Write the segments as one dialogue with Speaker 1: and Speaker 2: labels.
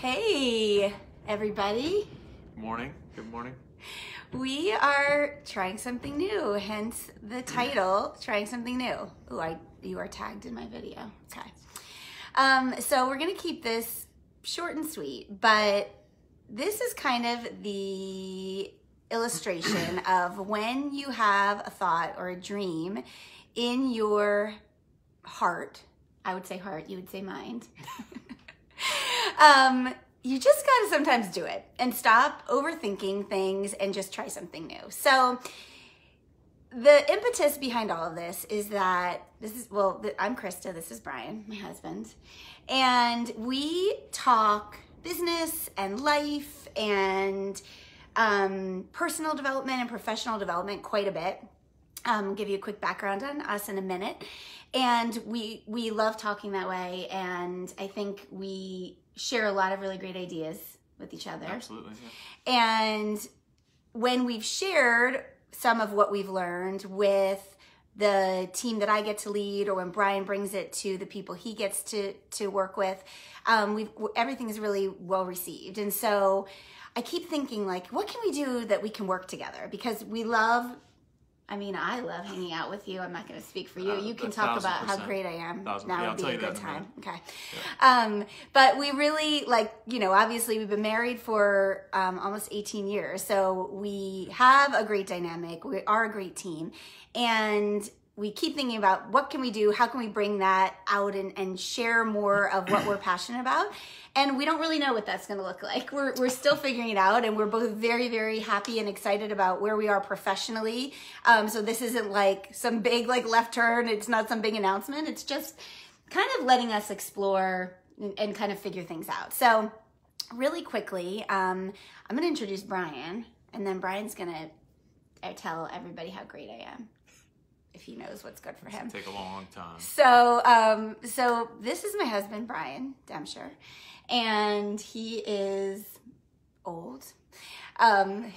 Speaker 1: Hey, everybody.
Speaker 2: Morning. Good morning.
Speaker 1: We are trying something new, hence the title, Trying Something New. Ooh, I, you are tagged in my video. Okay. Um, so we're going to keep this short and sweet, but this is kind of the illustration of when you have a thought or a dream in your heart. I would say heart, you would say mind. um, you just got to sometimes do it and stop overthinking things and just try something new. So, the impetus behind all of this is that this is, well, I'm Krista, this is Brian, my husband, and we talk business and life and um, personal development and professional development quite a bit. Um, give you a quick background on us in a minute, and we we love talking that way, and I think we share a lot of really great ideas with each other.
Speaker 2: Absolutely. Yeah.
Speaker 1: And when we've shared some of what we've learned with the team that I get to lead, or when Brian brings it to the people he gets to to work with, um, we everything is really well received. And so I keep thinking like, what can we do that we can work together? Because we love I mean, I love hanging out with you. I'm not going to speak for you.
Speaker 2: Uh,
Speaker 1: you can talk about how great I am.
Speaker 2: Thousand-
Speaker 1: now
Speaker 2: yeah,
Speaker 1: would be
Speaker 2: tell
Speaker 1: a
Speaker 2: you
Speaker 1: good
Speaker 2: a
Speaker 1: time.
Speaker 2: minute.
Speaker 1: Okay. Um, but we really like, you know, obviously we've been married for um, almost 18 years. So we have a great dynamic. We are a great team. And we keep thinking about what can we do? How can we bring that out and, and share more of what we're passionate about? And we don't really know what that's going to look like. We're, we're still figuring it out, and we're both very, very happy and excited about where we are professionally. Um, so this isn't like some big like left turn. It's not some big announcement. It's just kind of letting us explore and, and kind of figure things out. So really quickly, um, I'm going to introduce Brian, and then Brian's going to tell everybody how great I am if he knows what's good for him.
Speaker 2: Take a long time.
Speaker 1: So, um, so this is my husband, Brian Demcher, and he is old, um,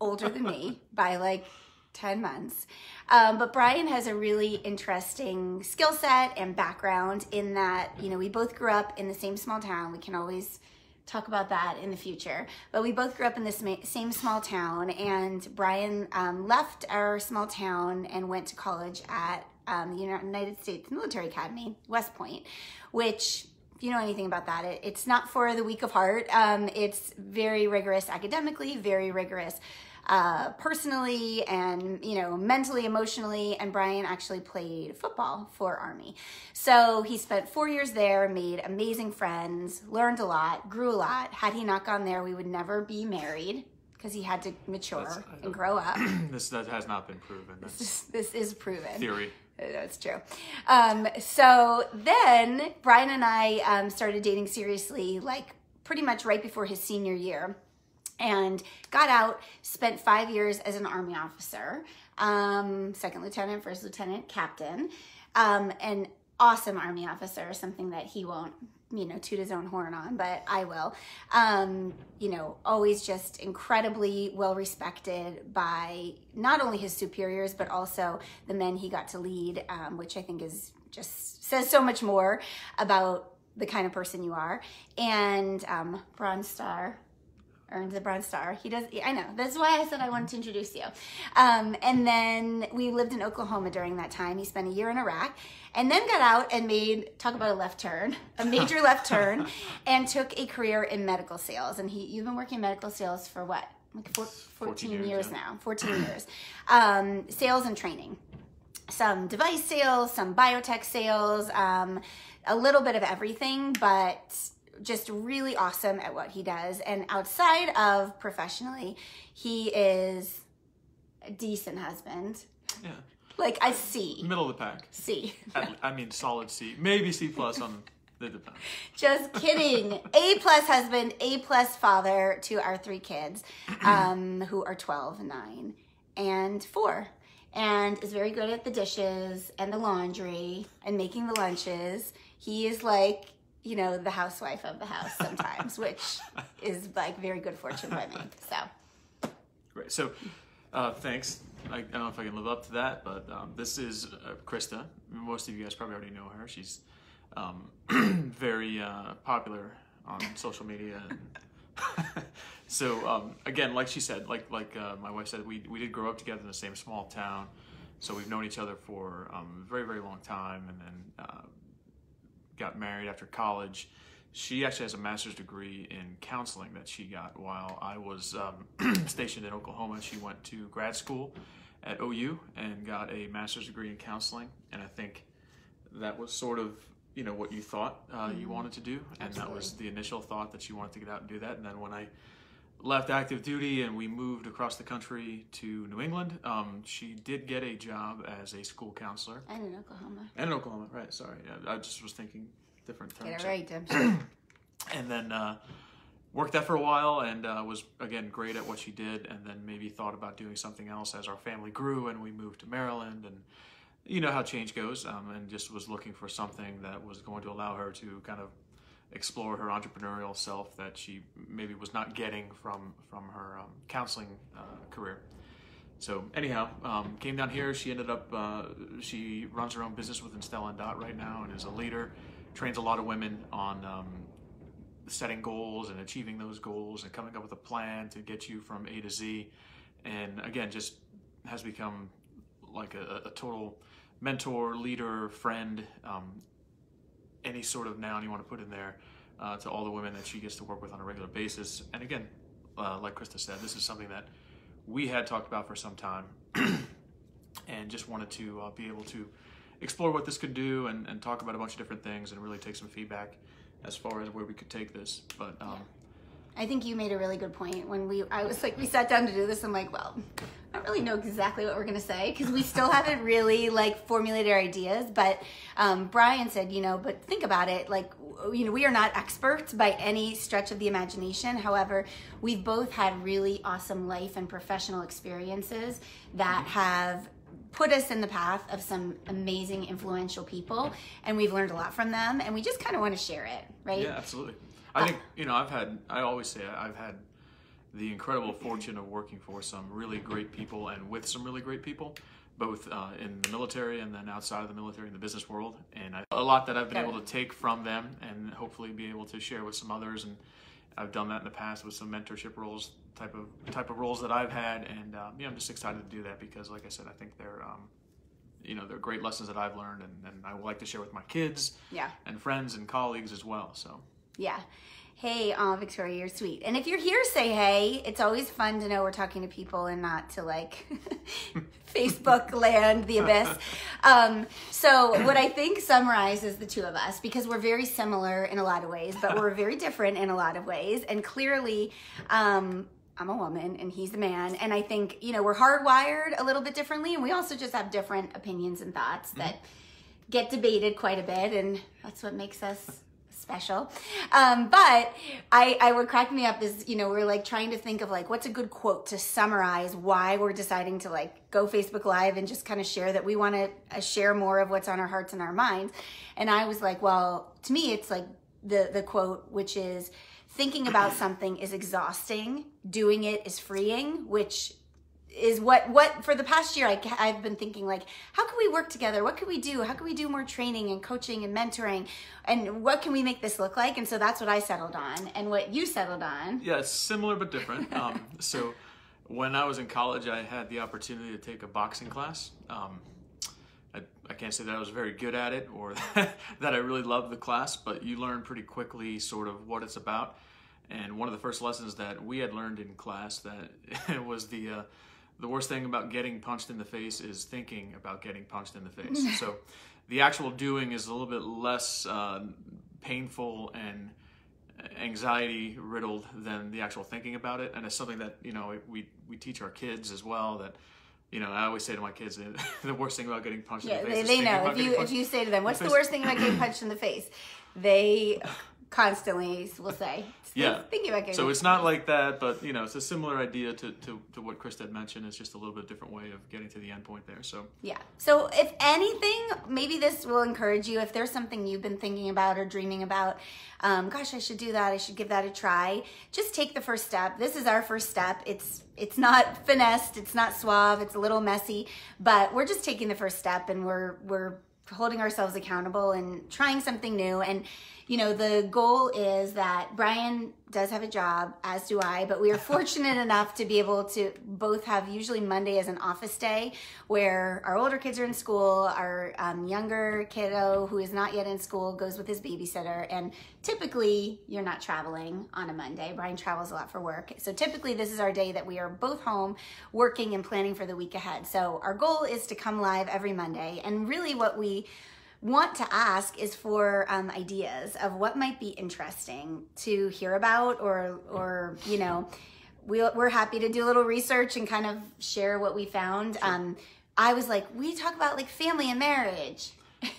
Speaker 1: older than me by like 10 months. Um, but Brian has a really interesting skill set and background in that, you know, we both grew up in the same small town. We can always talk about that in the future. But we both grew up in the sma- same small town, and Brian um, left our small town and went to college at um, the United States Military Academy, West Point, which if you know anything about that, it, it's not for the weak of heart. Um, it's very rigorous academically, very rigorous uh, personally, and you know mentally, emotionally. And Brian actually played football for Army, so he spent four years there, made amazing friends, learned a lot, grew a lot. Had he not gone there, we would never be married because he had to mature and grow up.
Speaker 2: this that has not been proven.
Speaker 1: This, this is proven.
Speaker 2: theory.
Speaker 1: That's true. Um, so then Brian and I um, started dating seriously, like pretty much right before his senior year, and got out. Spent five years as an army officer, um, second lieutenant, first lieutenant, captain, um, an awesome army officer. Something that he won't, you know, toot his own horn on, but I will. Um, you know, always just incredibly well respected by not only his superiors but also the men he got to lead, um, which I think is just says so much more about the kind of person you are. And um, Bronze Star earned the Bronze Star. He does. I know. That's why I said I wanted to introduce you. Um, and then we lived in Oklahoma during that time. He spent a year in Iraq, and then got out and made talk about a left turn, a major left turn, and took a career in medical sales. And he, you've been working in medical sales for what? Like four, 14,
Speaker 2: 14
Speaker 1: years,
Speaker 2: years, yeah.
Speaker 1: now. 14 years. Um, sales and training some device sales, some biotech sales, um, a little bit of everything, but just really awesome at what he does. And outside of professionally, he is a decent husband.
Speaker 2: Yeah.
Speaker 1: Like I see,
Speaker 2: Middle of the pack.
Speaker 1: see.
Speaker 2: I mean, solid C. Maybe C plus on the depends.
Speaker 1: Just kidding. A plus husband, A plus father to our three kids, um, who are 12, 9, and 4. And is very good at the dishes and the laundry and making the lunches. He is like, you know, the housewife of the house sometimes, which is like very good fortune by me. So
Speaker 2: Great. So, uh, thanks. I, I don't know if I can live up to that, but um, this is uh, Krista. Most of you guys probably already know her. She's um, very uh, popular on social media. And so um, again, like she said, like like uh, my wife said, we we did grow up together in the same small town, so we've known each other for um, a very very long time, and then uh, got married after college. She actually has a master's degree in counseling that she got while I was um, stationed in Oklahoma. She went to grad school at OU and got a master's degree in counseling, and I think that was sort of you know what you thought uh, you wanted to do, and that was the initial thought that she wanted to get out and do that. And then when I left active duty and we moved across the country to New England, um, she did get a job as a school counselor
Speaker 1: And in Oklahoma.
Speaker 2: and in Oklahoma. Right? Sorry, yeah, I just was thinking different terms.
Speaker 1: Get it right, Dempsey.
Speaker 2: And then uh, worked that for a while and uh, was again great at what she did. And then maybe thought about doing something else as our family grew and we moved to Maryland and you know how change goes, um, and just was looking for something that was going to allow her to kind of explore her entrepreneurial self that she maybe was not getting from from her um, counseling uh, career. So anyhow, um, came down here. She ended up uh, she runs her own business within Stella and Dot right now and is a leader. Trains a lot of women on um, setting goals and achieving those goals and coming up with a plan to get you from A to Z. And again, just has become like a, a total mentor, leader, friend, um, any sort of noun you want to put in there uh, to all the women that she gets to work with on a regular basis. And again, uh, like Krista said, this is something that we had talked about for some time and just wanted to uh, be able to explore what this could do and, and talk about a bunch of different things and really take some feedback as far as where we could take this. But um,
Speaker 1: I think you made a really good point when we I was like we sat down to do this I'm like well I don't really know exactly what we're gonna say because we still haven't really like formulated our ideas but um, Brian said you know but think about it like you know we are not experts by any stretch of the imagination. However we've both had really awesome life and professional experiences that have put us in the path of some amazing influential people and we've learned a lot from them and we just kind of want to share it right?
Speaker 2: Yeah, absolutely. I think you know I've had I always say I've had the incredible fortune of working for some really great people and with some really great people, both uh, in the military and then outside of the military in the business world. And I, a lot that I've been
Speaker 1: Got
Speaker 2: able to take from them and hopefully be able to share with some others. And I've done that in the past with some mentorship roles type of type of roles that I've had. And um, yeah, I'm just excited to do that because, like I said, I think they're um, you know they're great lessons that I've learned and, and I would like to share with my kids
Speaker 1: yeah
Speaker 2: and friends and colleagues as well. So.
Speaker 1: Yeah. Hey, uh, Victoria, you're sweet. And if you're here, say hey. It's always fun to know we're talking to people and not to like Facebook land, the abyss. Um, so, what I think summarizes the two of us, because we're very similar in a lot of ways, but we're very different in a lot of ways. And clearly, um, I'm a woman and he's a man. And I think, you know, we're hardwired a little bit differently. And we also just have different opinions and thoughts that get debated quite a bit. And that's what makes us special. Um, but I, I what cracked me up is, you know, we're like trying to think of like what's a good quote to summarize why we're deciding to like go Facebook Live and just kind of share that we want to uh, share more of what's on our hearts and our minds. And I was like, well, to me, it's like the the quote, which is thinking about something is exhausting, doing it is freeing, which is what what for the past year I, i've been thinking like how can we work together what can we do how can we do more training and coaching and mentoring and what can we make this look like and so that's what i settled on and what you settled on
Speaker 2: Yeah, it's similar but different. Um, so, when I was in college, I had the opportunity to take a boxing class. Um, I, I can't say that I was very good at it or that I really loved the class, but you learn pretty quickly sort of what it's about. And one of the first lessons that we had learned in class that was the uh, the worst thing about getting punched in the face is thinking about getting punched in the face. so, the actual doing is a little bit less uh, painful and anxiety riddled than the actual thinking about it and it's something that you know we we teach our kids as well that you know i always say to my kids the worst thing about getting punched
Speaker 1: yeah
Speaker 2: in the face
Speaker 1: they,
Speaker 2: is
Speaker 1: they know if you if you say to them what's the
Speaker 2: face."
Speaker 1: worst thing about getting punched in the face they constantly we'll say
Speaker 2: Yeah.
Speaker 1: thinking about getting
Speaker 2: so it's not like that but you know it's a similar idea to, to, to what Chris had mentioned it's just a little bit different way of getting to the end point there so
Speaker 1: Yeah. So if anything, maybe this will encourage you. If there's something you've been thinking about or dreaming about, um, gosh, I should do that. I should give that a try. Just take the first step. This is our first step. It's it's not finessed. It's not suave. It's a little messy, but we're just taking the first step, and we're we're holding ourselves accountable and trying something new. And you know, the goal is that Brian does have a job, as do I, but we are fortunate enough to be able to both have usually Monday as an office day where our older kids are in school, our um, younger kiddo who is not yet in school goes with his babysitter. And typically, you're not traveling on a Monday. Brian travels a lot for work. So typically, this is our day that we are both home working and planning for the week ahead. So our goal is to come live every Monday. And really, what we want to ask is for um, ideas of what might be interesting to hear about or or you know we, we're happy to do a little research and kind of share what we found. Sure. um, i was like we talk about like family and marriage.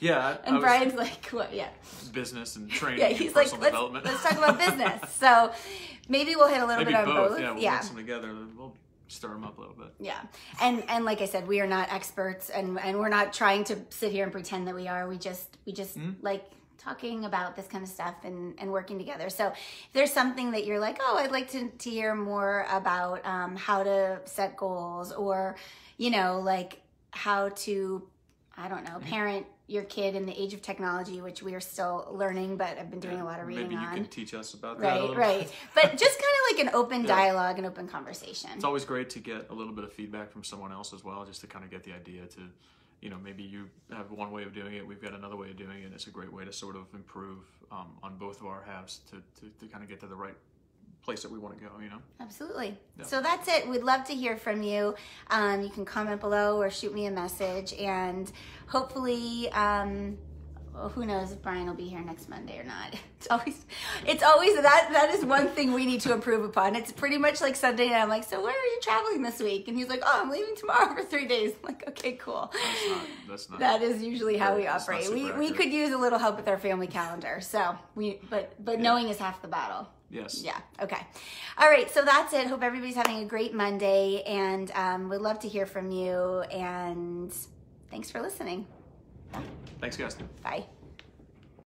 Speaker 2: Yeah
Speaker 1: and brian's like what? Yeah.
Speaker 2: Business and training
Speaker 1: yeah he's like let's, let's talk about business. So maybe we'll hit a little
Speaker 2: maybe
Speaker 1: bit on
Speaker 2: both,
Speaker 1: both.
Speaker 2: Yeah we'll yeah. mix them together. We'll stir them up a little bit.
Speaker 1: Yeah, and and like I said, we are not experts, and and we're not trying to sit here and pretend that we are. We just we just mm-hmm. like talking about this kind of stuff and, and working together. So if there's something that you're like, oh, I'd like to, to hear more about um, how to set goals or, you know, like how to, I don't know, parent your kid in the age of technology, which we are still learning, but I've been doing yeah, a lot of reading
Speaker 2: maybe you
Speaker 1: on.
Speaker 2: can teach us about
Speaker 1: that. Right, right. but just kind of like an open yeah. dialogue, an open conversation.
Speaker 2: It's always great to get a little bit of feedback from someone else as well, just to kind of get the idea to, you know, maybe you have one way of doing it, we've got another way of doing it. It's a great way to sort of improve um, on both of our halves to, to, to kind of get to the right place that we want to go, you know?
Speaker 1: Absolutely. Yeah. So that's it. We'd love to hear from you. Um, you can comment below or shoot me a message, and hopefully, um, well, who knows if Brian will be here next Monday or not. It's always, it's always that. That is one thing we need to improve upon. It's pretty much like Sunday, and I'm like, so where are you traveling this week? And he's like, oh, I'm leaving tomorrow for three days. I'm like, okay, cool.
Speaker 2: That's not. That's not.
Speaker 1: That is usually how we operate. We we could use a little help with our family calendar. So we, but but yeah. knowing is half the battle.
Speaker 2: Yes.
Speaker 1: Yeah. Okay. All right. So that's it. Hope everybody's having a great Monday, and um, we'd love to hear from you. And thanks for listening.
Speaker 2: Thanks, guys.
Speaker 1: Bye.